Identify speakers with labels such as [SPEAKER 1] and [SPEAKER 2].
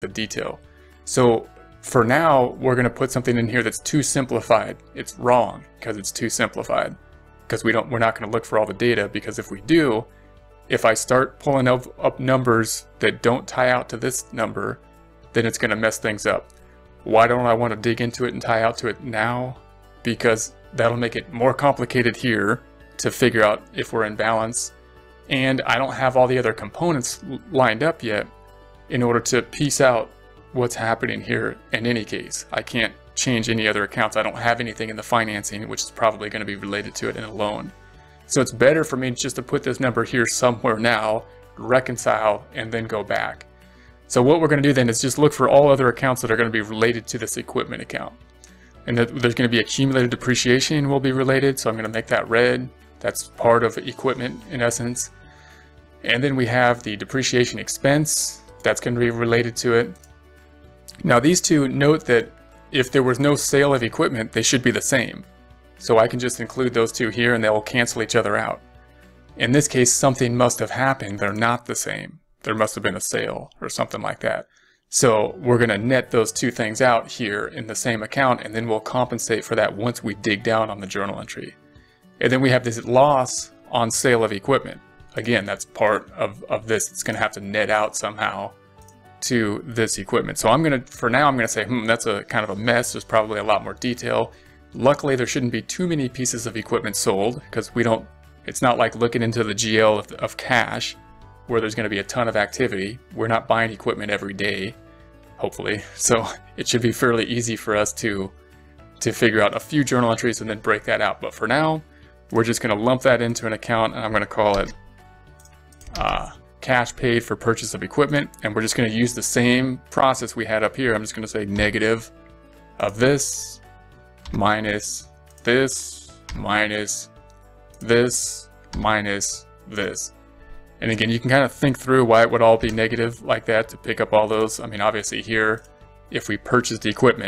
[SPEAKER 1] the detail. So for now, we're going to put something in here that's too simplified. It's wrong because it's too simplified because we don't, we're not going to look for all the data because if we do, if I start pulling up, up numbers that don't tie out to this number, then it's going to mess things up. Why don't I want to dig into it and tie out to it now? Because that'll make it more complicated here to figure out if we're in balance. And I don't have all the other components lined up yet in order to piece out what's happening here in any case. I can't change any other accounts. I don't have anything in the financing, which is probably going to be related to it in a loan. So it's better for me just to put this number here somewhere now, reconcile, and then go back. So what we're going to do then is just look for all other accounts that are going to be related to this equipment account. And there's going to be accumulated depreciation will be related, so I'm going to make that red. That's part of equipment in essence. And then we have the depreciation expense, that's going to be related to it. Now these two note that if there was no sale of equipment, they should be the same. So I can just include those two here and they'll cancel each other out. In this case, something must have happened. They're not the same. There must have been a sale or something like that. So we're going to net those two things out here in the same account and then we'll compensate for that once we dig down on the journal entry. And then we have this loss on sale of equipment. Again, that's part of, of this. It's going to have to net out somehow to this equipment. So I'm going to, for now, I'm going to say, hmm, that's a kind of a mess. There's probably a lot more detail. Luckily, there shouldn't be too many pieces of equipment sold because we don't, it's not like looking into the GL of, of cash where there's going to be a ton of activity. We're not buying equipment every day, hopefully. So it should be fairly easy for us to, to figure out a few journal entries and then break that out. But for now, we're just going to lump that into an account and I'm going to call it uh, cash paid for purchase of equipment. And we're just going to use the same process we had up here. I'm just going to say negative of this minus this minus this minus this. And again, you can kind of think through why it would all be negative like that to pick up all those. I mean, obviously here, if we purchased the equipment,